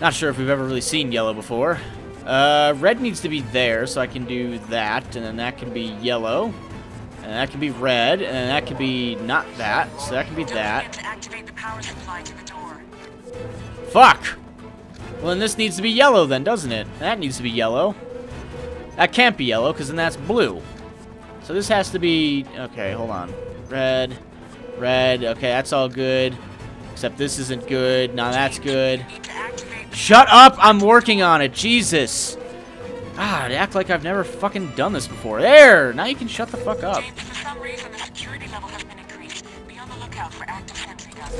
Not sure if we've ever really seen yellow before. Uh, red needs to be there, so I can do that, and then that can be yellow. And that can be red, and that can be not that, so that can be that. Fuck! Well, then this needs to be yellow then, doesn't it? That needs to be yellow. That can't be yellow, because then that's blue. So this has to be... Okay, hold on. Red. Red. Okay, that's all good. Except this isn't good. Now that's good. Shut up! I'm working on it. Jesus. God, act like I've never fucking done this before. There! Now you can shut the fuck up. James, for some reason, the security level has been increased. Be on the lookout for active sentry guns.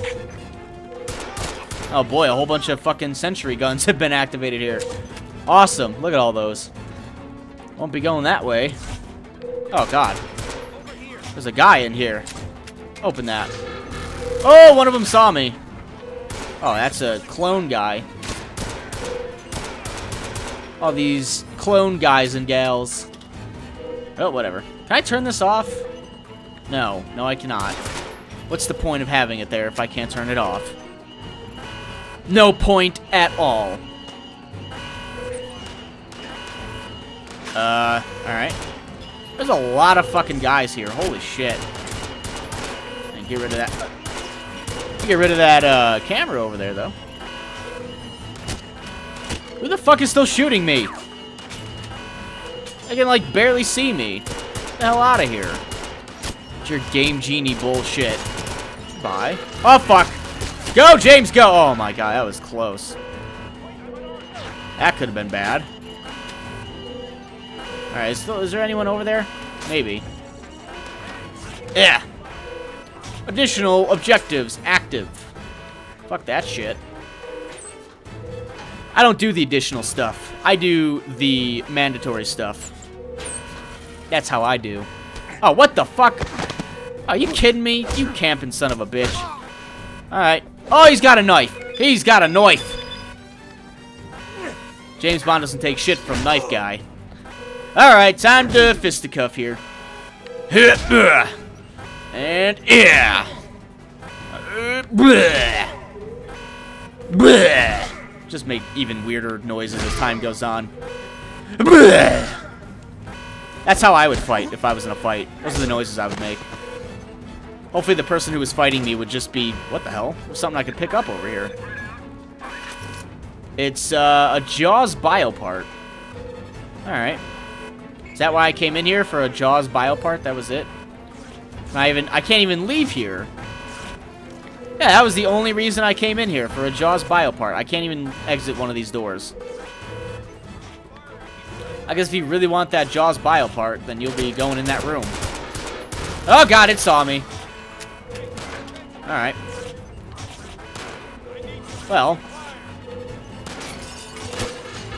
Oh boy, a whole bunch of fucking sentry guns have been activated here. Awesome. Look at all those. Won't be going that way. Oh god. There's a guy in here. Open that. Oh, one of them saw me. Oh, that's a clone guy. All these clone guys and gals. Oh, whatever. Can I turn this off? No. No, I cannot. What's the point of having it there if I can't turn it off? No point at all. Uh, alright. There's a lot of fucking guys here. Holy shit. And get rid of that. Get rid of that, uh, camera over there, though. Who the fuck is still shooting me? They can, like, barely see me. Get the hell out of here. It's your Game Genie bullshit. Bye. Oh, fuck. Go, James, go! Oh, my God, that was close. That could have been bad. Alright, is there anyone over there? Maybe. Yeah. Additional objectives active. Fuck that shit. I don't do the additional stuff. I do the mandatory stuff. That's how I do. Oh, what the fuck? Are you kidding me? You camping son of a bitch. Alright. Oh, he's got a knife. He's got a knife. James Bond doesn't take shit from knife guy. Alright, time to fisticuff here. And yeah. Uh, Just make even weirder noises as time goes on. That's how I would fight if I was in a fight. Those are the noises I would make. Hopefully the person who was fighting me would just be... What the hell? Something I could pick up over here. It's uh, a Jaws bio part. Alright. Is that why I came in here for a Jaws bio part? That was it? I even I can't even leave here. Yeah, that was the only reason I came in here for a Jaws bio part. I can't even exit one of these doors. I guess if you really want that Jaws bio part, then you'll be going in that room. Oh god, it saw me. Alright. Well.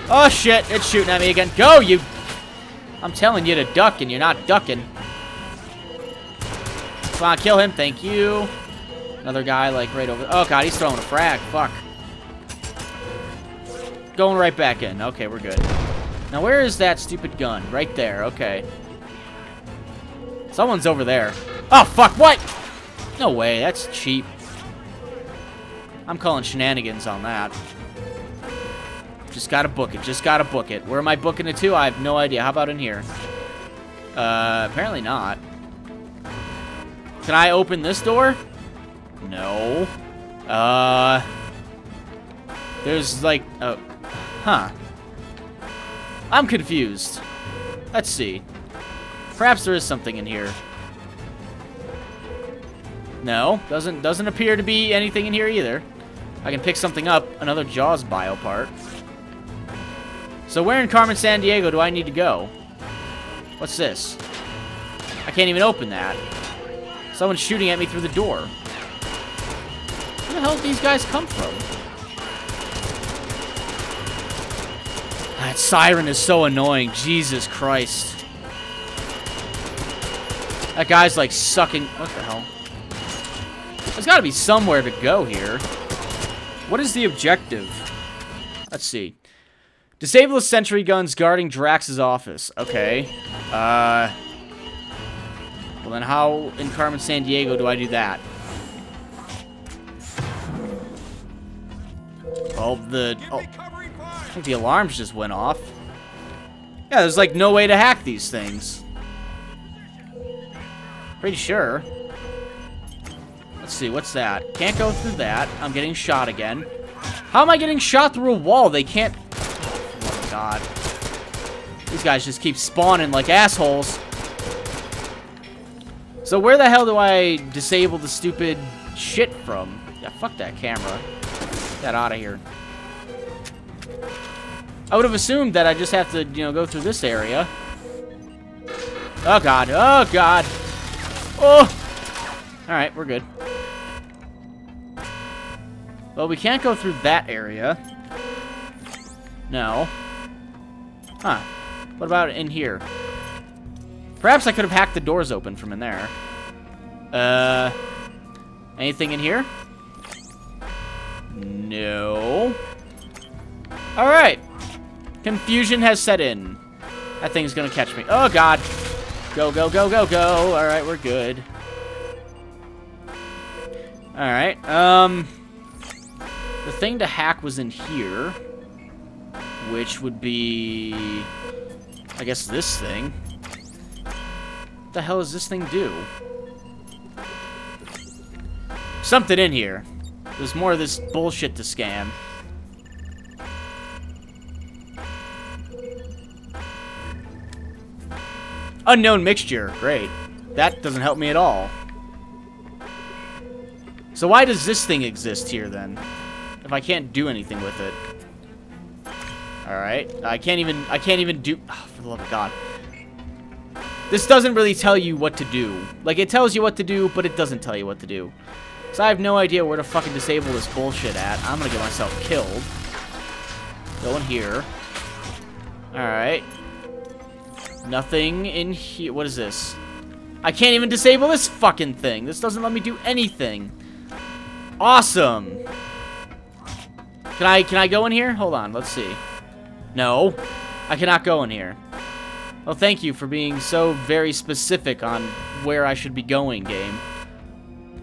Oh shit, it's shooting at me again. Go, you I'm telling you to duck, and you're not ducking. Come on, kill him. Thank you. Another guy, like, right over... Oh, God, he's throwing a frag. Fuck. Going right back in. Okay, we're good. Now, where is that stupid gun? Right there. Okay. Someone's over there. Oh, fuck. What? No way. That's cheap. I'm calling shenanigans on that. Just gotta book it. Just gotta book it. Where am I booking it to? I have no idea. How about in here? Uh, apparently not. Can I open this door? No. Uh, there's like, uh, huh. I'm confused. Let's see. Perhaps there is something in here. No, doesn't doesn't appear to be anything in here either. I can pick something up, another Jaws bio part. So where in Carmen Sandiego do I need to go? What's this? I can't even open that. Someone's shooting at me through the door. Hell did these guys come from? That siren is so annoying. Jesus Christ. That guy's like sucking... What the hell? There's got to be somewhere to go here. What is the objective? Let's see. Disable the sentry guns guarding Drax's office. Okay. Uh... Well, then how in Carmen Sandiego do I do that? Oh, the... Oh, I think the alarms just went off. Yeah, there's like no way to hack these things. Pretty sure. Let's see, what's that? Can't go through that. I'm getting shot again. How am I getting shot through a wall? They can't... Oh my god. These guys just keep spawning like assholes. So where the hell do I disable the stupid shit from? Yeah, fuck that camera. That out of here. I would have assumed that I just have to, you know, go through this area. Oh, God. Oh, God. Oh! Alright, we're good. Well, we can't go through that area. No. Huh. What about in here? Perhaps I could have hacked the doors open from in there. Uh... Anything in here? No. Alright. Confusion has set in. That thing's gonna catch me. Oh, God. Go, go, go, go, go. Alright, we're good. Alright, um... The thing to hack was in here. Which would be... I guess this thing. What the hell does this thing do? Something in here. There's more of this bullshit to scan. Unknown mixture. Great. That doesn't help me at all. So why does this thing exist here, then? If I can't do anything with it. Alright. I can't even... I can't even do... Oh, for the love of God. This doesn't really tell you what to do. Like, it tells you what to do, but it doesn't tell you what to do. So I have no idea where to fucking disable this bullshit at. I'm gonna get myself killed. Go in here. Alright. Nothing in here. What is this? I can't even disable this fucking thing. This doesn't let me do anything. Awesome. Can I can I go in here? Hold on, let's see. No. I cannot go in here. Well, thank you for being so very specific on where I should be going, game.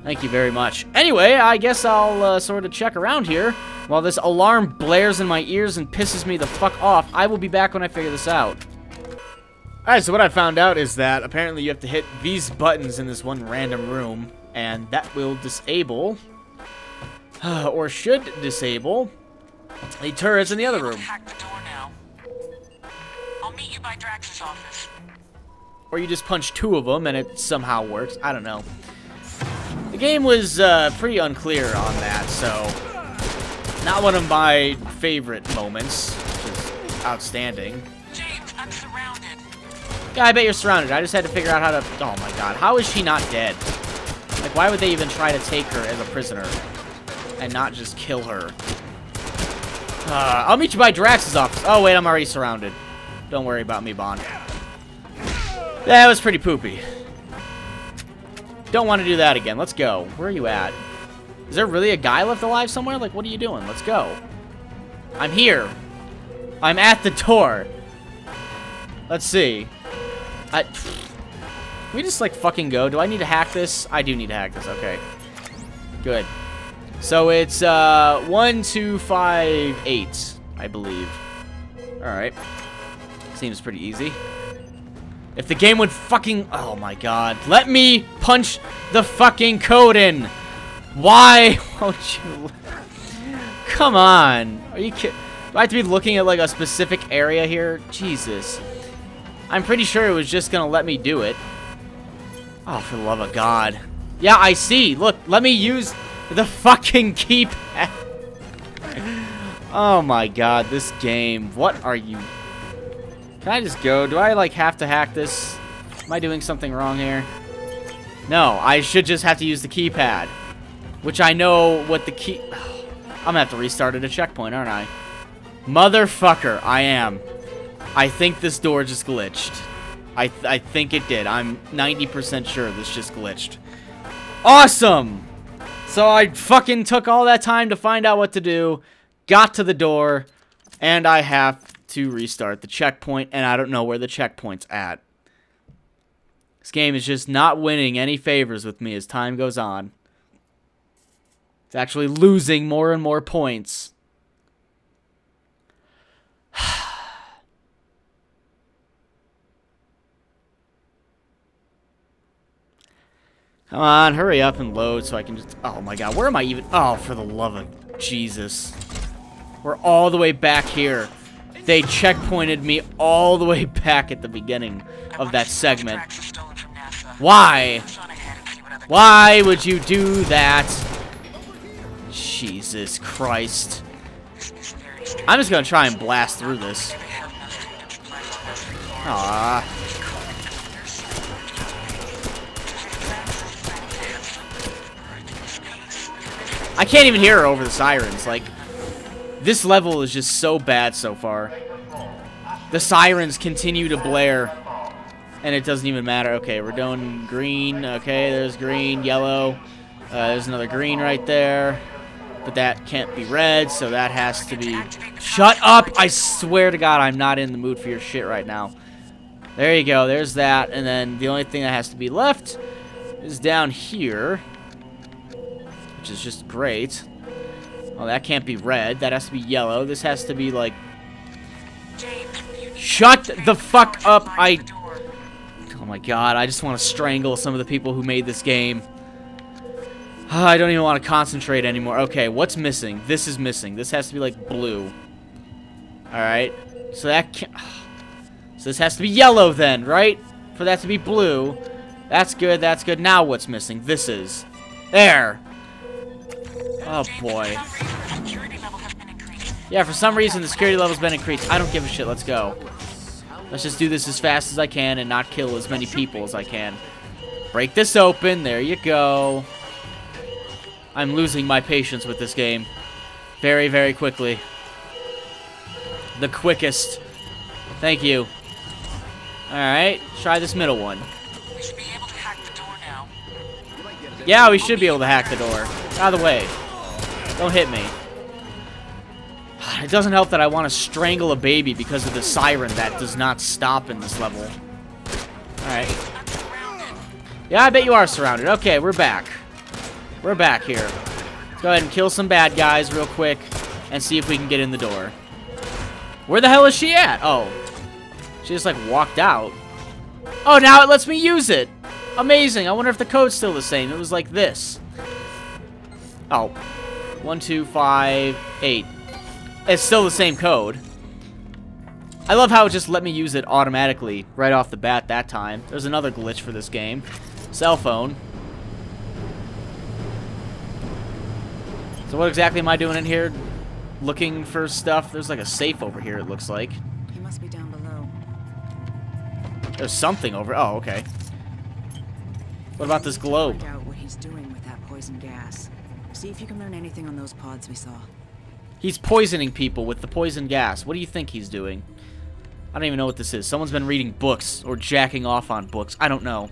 Thank you very much. Anyway, I guess I'll uh, sort of check around here. While this alarm blares in my ears and pisses me the fuck off, I will be back when I figure this out. Alright, so what I found out is that apparently you have to hit these buttons in this one random room, and that will disable, or should disable, the turrets in the other room. Hack the door now. I'll meet you by Drax's office. Or you just punch two of them and it somehow works. I don't know. The game was uh, pretty unclear on that, so not one of my favorite moments, which is outstanding. James, I'm surrounded. Yeah, I bet you're surrounded. I just had to figure out how to... Oh my god, how is she not dead? Like, why would they even try to take her as a prisoner and not just kill her? Uh, I'll meet you by Drax's office. Oh, wait, I'm already surrounded. Don't worry about me, Bond. That was pretty poopy. Don't want to do that again. Let's go. Where are you at? Is there really a guy left alive somewhere? Like, what are you doing? Let's go. I'm here. I'm at the door. Let's see. I... We just, like, fucking go? Do I need to hack this? I do need to hack this. Okay. Good. So it's, uh, one, two, five, eight, I believe. Alright. Seems pretty easy. If the game would fucking... Oh my god. Let me punch the fucking code in. Why won't you... Come on. Are you kidding? Do I have to be looking at like a specific area here? Jesus. I'm pretty sure it was just gonna let me do it. Oh, for the love of God. Yeah, I see. Look, let me use the fucking keypad. oh my God, this game. What are you... Can I just go? Do I, like, have to hack this? Am I doing something wrong here? No, I should just have to use the keypad. Which I know what the key... I'm gonna have to restart at a checkpoint, aren't I? Motherfucker, I am. I think this door just glitched. I, th I think it did. I'm 90% sure this just glitched. Awesome! So I fucking took all that time to find out what to do, got to the door, and I have to restart the checkpoint, and I don't know where the checkpoint's at. This game is just not winning any favors with me as time goes on. It's actually losing more and more points. Come on, hurry up and load so I can just... Oh my god, where am I even... Oh, for the love of Jesus. We're all the way back here. They checkpointed me all the way back at the beginning of that segment. Why? Why would you do that? Jesus Christ. I'm just gonna try and blast through this. Aww. I can't even hear her over the sirens. Like, this level is just so bad so far. The sirens continue to blare. And it doesn't even matter. Okay, we're doing green. Okay, there's green, yellow. Uh, there's another green right there. But that can't be red, so that has to be... Shut up! I swear to God, I'm not in the mood for your shit right now. There you go, there's that. And then the only thing that has to be left is down here. Which is just great. Oh, that can't be red. That has to be yellow. This has to be, like... James, you need Shut the fuck up! I... Oh my god, I just want to strangle some of the people who made this game. I don't even want to concentrate anymore. Okay, what's missing? This is missing. This has to be like blue. Alright. So that can So this has to be yellow then, right? For that to be blue. That's good, that's good. Now what's missing? This is. There. Oh boy. Yeah, for some reason the security level's been increased. I don't give a shit. Let's go. Let's just do this as fast as I can and not kill as many people as I can. Break this open. There you go. I'm losing my patience with this game. Very, very quickly. The quickest. Thank you. Alright, try this middle one. We should be able to hack the door now. Yeah, we should be able to hack the door. Out of the way. Don't hit me. It doesn't help that I want to strangle a baby because of the siren that does not stop in this level. Alright. Yeah, I bet you are surrounded. Okay, we're back. We're back here. Let's go ahead and kill some bad guys real quick and see if we can get in the door. Where the hell is she at? Oh. She just, like, walked out. Oh, now it lets me use it. Amazing. I wonder if the code's still the same. It was like this. Oh. One, two, five, eight. It's still the same code. I love how it just let me use it automatically right off the bat that time. There's another glitch for this game. Cell phone. So what exactly am I doing in here? Looking for stuff? There's like a safe over here, it looks like. He must be down below. There's something over... Oh, okay. What about this globe? Find out what he's doing with that poison gas. See if you can learn anything on those pods we saw. He's poisoning people with the poison gas. What do you think he's doing? I don't even know what this is. Someone's been reading books or jacking off on books. I don't know.